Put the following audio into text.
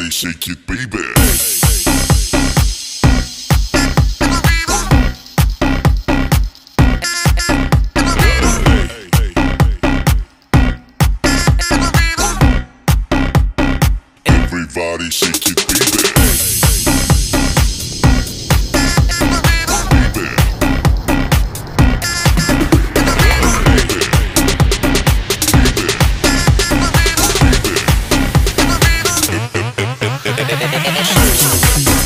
body, shake it, baby. Everybody shake it, baby. Thank you.